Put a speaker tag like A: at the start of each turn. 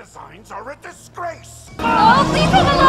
A: designs are a disgrace!
B: Oh, leave him